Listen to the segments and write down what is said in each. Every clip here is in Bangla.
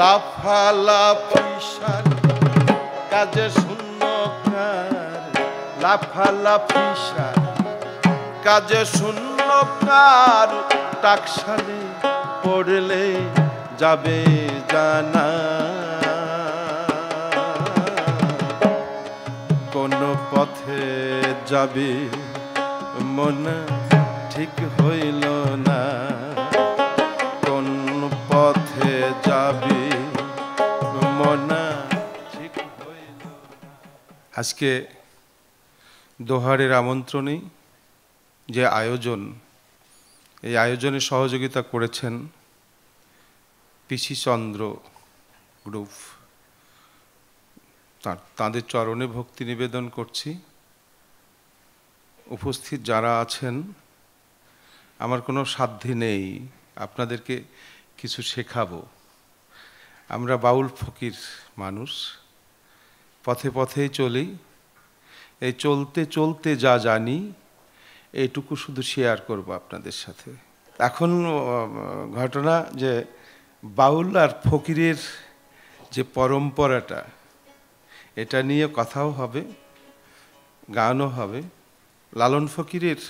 লাফালাফি সার, কাজে শূন্য কার লাফালাফি সার, কাজে শূন্য কার টাকসালে পড়লে যাবে জানা। কোন পথে যাবে মন ঠিক হইল না। কোন পথে মন ঠিক আজকে দোহারের আমন্ত্রণে যে আয়োজন, এই আয়োজনে সহযোগিতা করেছেন পিসি চন্দ্র গ্রুপ তাঁদের চরণে ভক্তি নিবেদন করছি। উপস্থিত যারা আছেন, আমার কোনো সাধ্যি নেই। আপনাদেরকে কিছু শেখাবো। আমরা বাউল ফকির মানুষ। পথে পথেই চলি। এই চলতে চলতে যা জানি এইটুকু শুধু শেয়ার করব আপনাদের সাথে। এখন ঘটনা যে বাউল আর ফকিরের যে পরম্পরাটা, এটা নিয়ে কথাও হবে, গানও হবে। লালন ফকিরের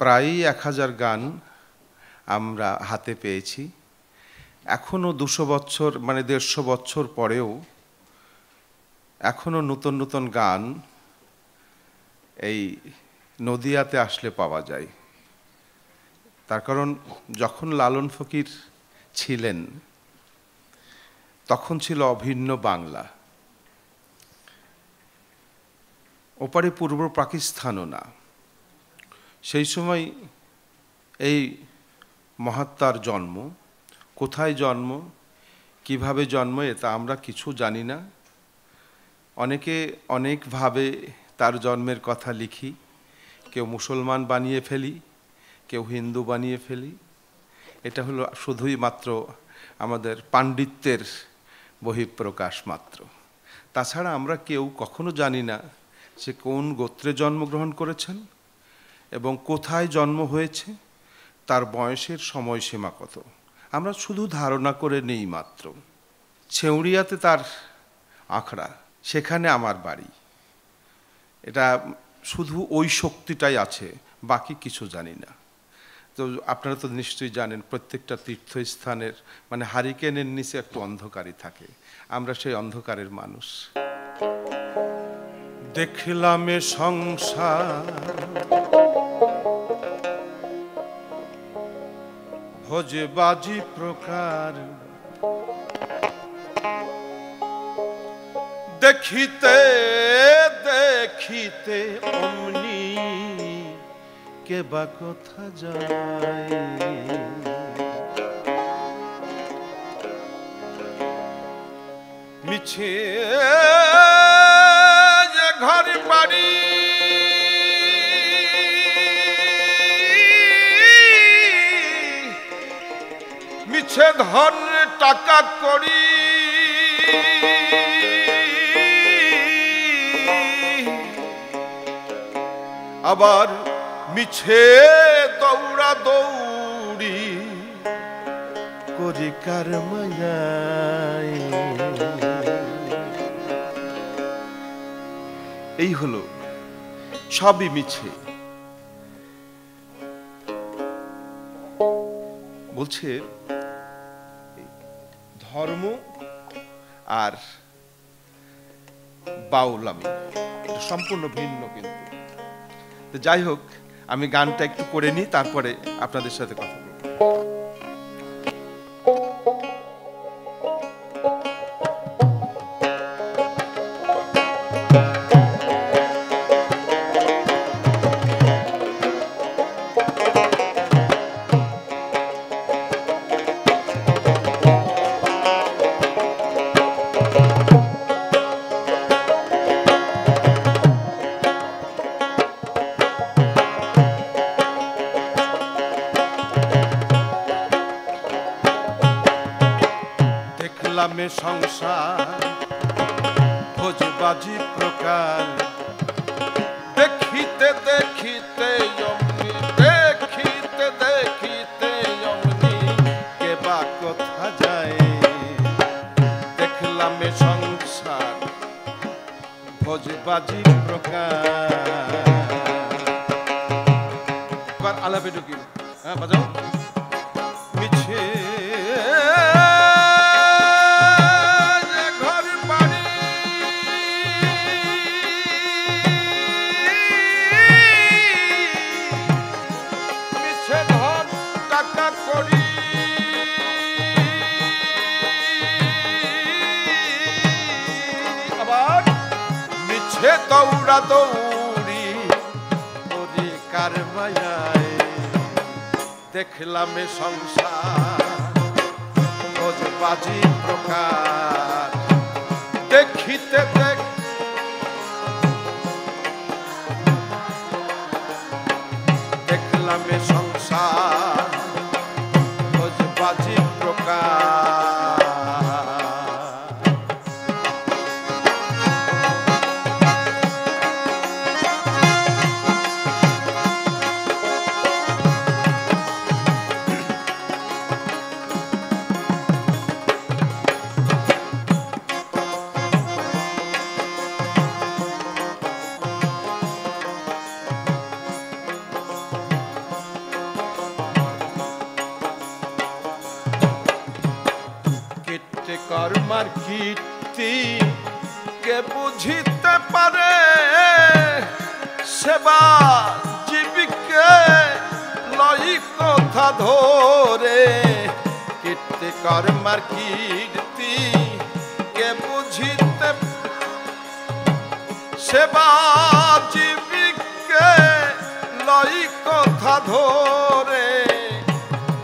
প্রায়ই এক হাজার গান আমরা হাতে পেয়েছি। এখনও দুশো বছর মানে দেড়শো বছর পরেও এখনও নতুন নতুন গান এই নদিয়াতে আসলে পাওয়া যায়। তার কারণ যখন লালন ফকির ছিলেন, তখন ছিল অভিন্ন বাংলা। ওপারে পূর্ব পাকিস্তানও না। সেই সময় এই মহাত্মার জন্ম। কোথায় জন্ম, কীভাবে জন্ম তা আমরা কিছু জানি না। অনেকে অনেকভাবে তার জন্মের কথা লিখি। কেউ মুসলমান বানিয়ে ফেলি, কেউ হিন্দু বানিয়ে ফেলি। এটা হলো শুধুই মাত্র আমাদের পাণ্ডিত্যের বহিঃপ্রকাশ মাত্র। তাছাড়া আমরা কেউ কখনো জানি না সে কোন গোত্রে জন্মগ্রহণ করেছেন এবং কোথায় জন্ম হয়েছে, তার বয়সের সময়সীমা কত। আমরা শুধু ধারণা করে নেই মাত্র। ছেউড়িয়াতে তার আখড়া, সেখানে আমার বাড়ি। এটা শুধু ওই শক্তিটাই আছে, বাকি কিছু জানি না। তো আপনারা তো নিশ্চয়ই জানেন, প্রত্যেকটা তীর্থস্থানের মানে হারিকেনের নিচে একটু অন্ধকারই থাকে। আমরা সেই অন্ধকারের মানুষ। দেখলাম সংসার ভোজে বাজি প্রকার। দেখিতে দেখিতে অমনি কে বা কোথা যায়? মিছে মিছে ধন টাকা করি। আবার মিছে দৌড়া দৌড়ি করি কার এই হলো সবই মিছে। বলছে ধর্ম আর বাউলামি সম্পূর্ণ ভিন্ন কিন্তু। যাই হোক, আমি গানটা একটু করে নিই, তারপরে আপনাদের সাথে কথা এবার আলাপে ঢুকি। হ্যাঁ বাজাও। মিছে দৌড়ি ওরে কার মায়ায় দেখলাম এ সংসার বাজি প্রকার দেখিতে দেখ দেখলাম এ সংসার কর্মার কীর্তি কে বুঝিতে পারে? সেবা জীবিকে লই কথা ধরে। কীর্তি, কর্মার কীর্তি কে বুঝিতে সেবা জীবিকে লই কথা ধরে।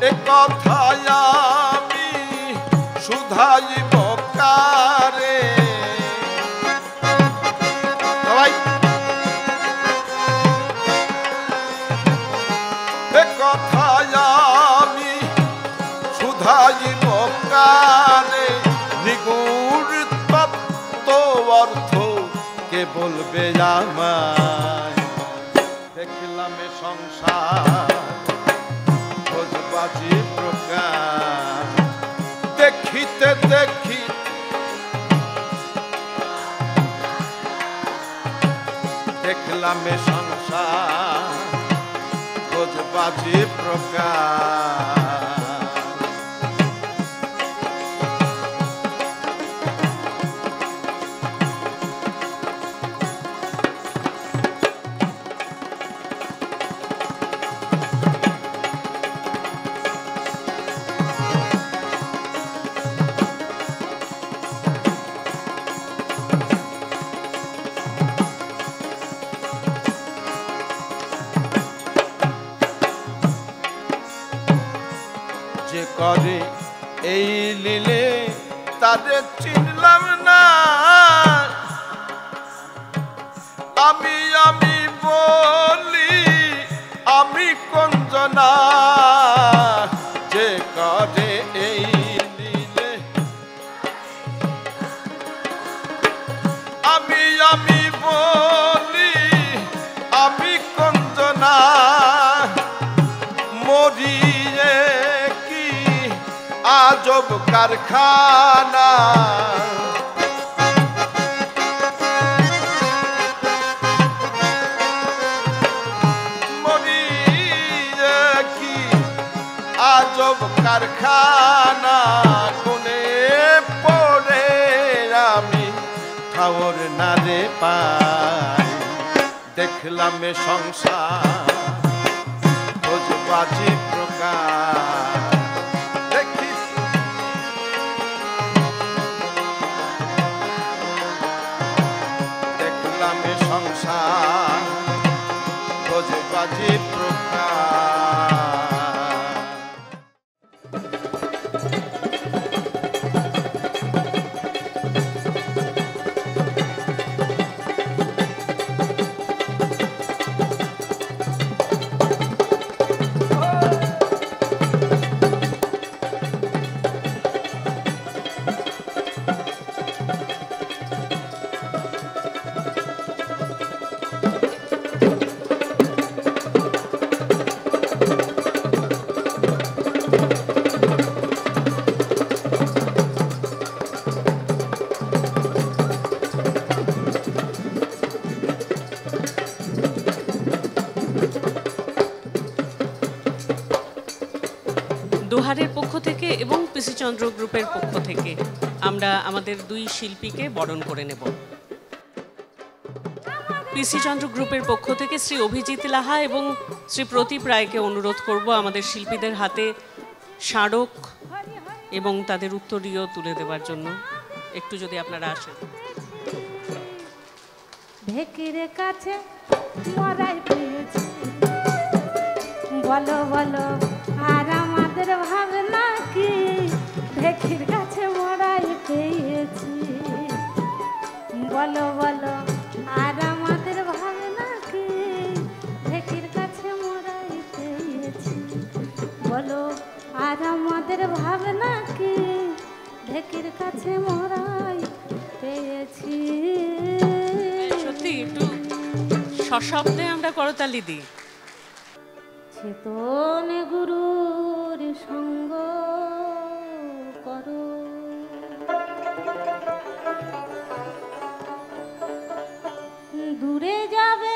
এ কথায় শুধাইব কারে সবাই। কথায় আমি নিগুড় তত্ত্ব অর্থ কে বলবে আমায় দেখলাম সংসার এ সংসার খোঁজবাজি প্রকার আজব কারখানা আজব কারখানা কোনে পড়ে আমি ঠাওর না রে পাই দেখলাম সংসার খোঁজবাজি চন্দ্র গ্রুপের পক্ষ থেকে আমরা আমাদের দুই শিল্পীকে বরণ করে নেব। পিসি চন্দ্র গ্রুপের পক্ষ থেকে শ্রী অভিজিৎ লাহা এবং শ্রী প্রদীপ রায়কে অনুরোধ করব আমাদের শিল্পীদের হাতে স্মারক এবং তাদের উত্তরীয় তুলে দেওয়ার জন্য। একটু যদি আপনারা আসেন। কাছে বলো বলো। বলো বলো আর আমাদের ভাবনা কি ভেকির কাছে মরাই পেয়েছি। বলো আর আমাদের ভাবনা কি ঢেকির কাছে মরাই পেয়েছি। সত্যি একটু সশব্দে আমরা করতালি দিই চেতন গুরুর সঙ্গ দূরে যাবে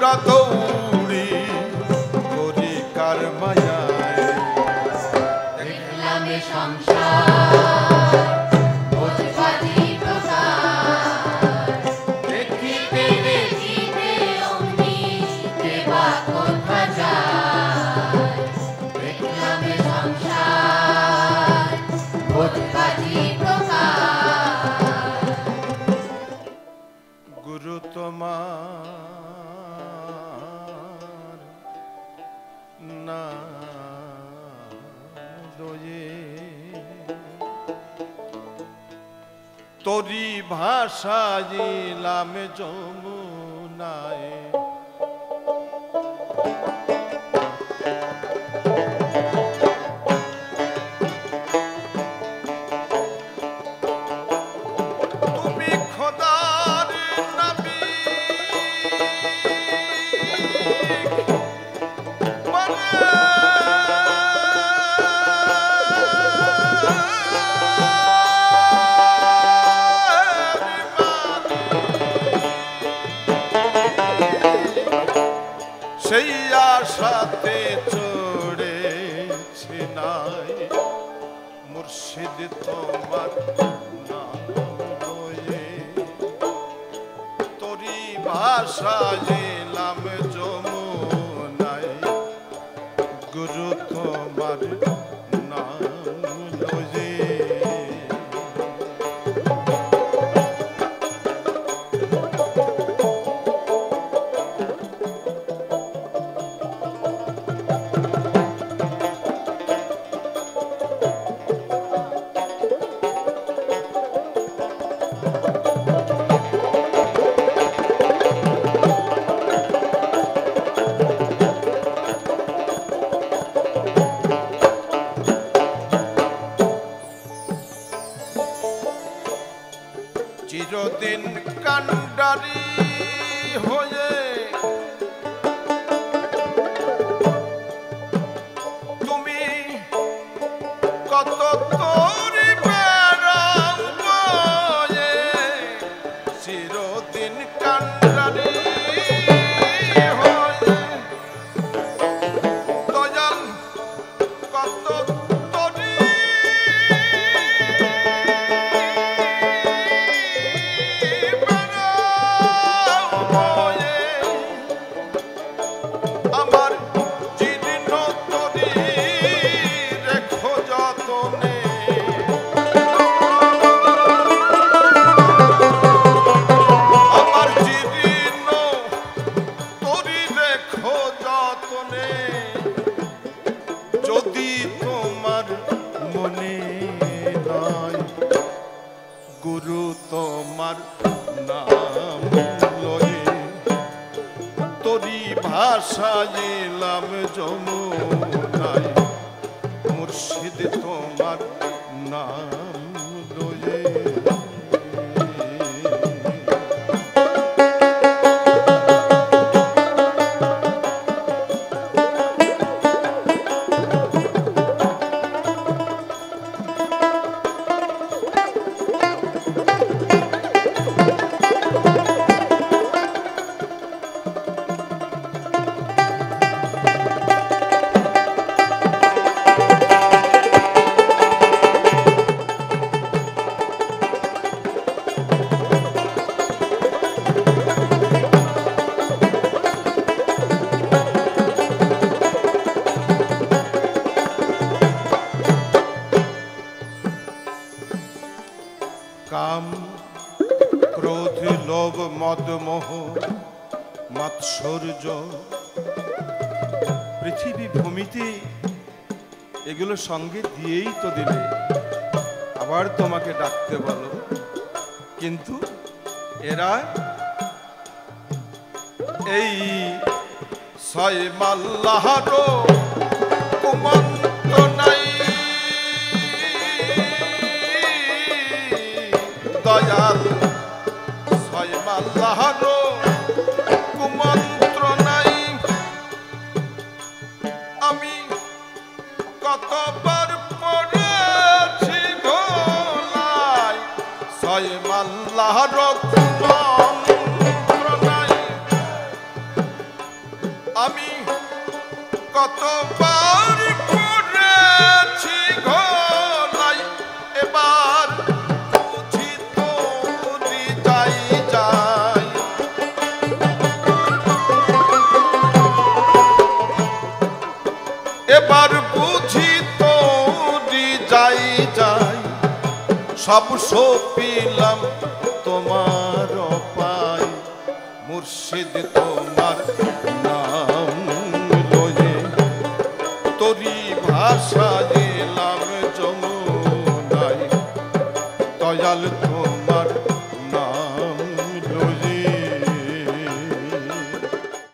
pra toa. তরি ভাষা জিলামে জম মুর্শিদ তোমার নাম লয়ে তোরি ভাষায় হারাইলাম যমুনায় মুর্শিদ তোমার সঙ্গে দিয়েই তো দিলে। আবার তোমাকে ডাকতে বলো। কিন্তু এরা এই ছয় মাল্লাহারো কুমার সব সপিলাম তোমার পায় মুর্শিদ তোমার